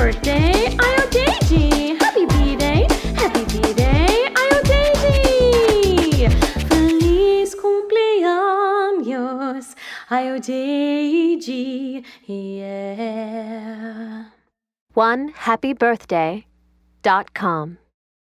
birthday, Io Happy B-Day, happy B-Day, Io Feliz cumpleaños, Io yeah. One happy birthday dot com.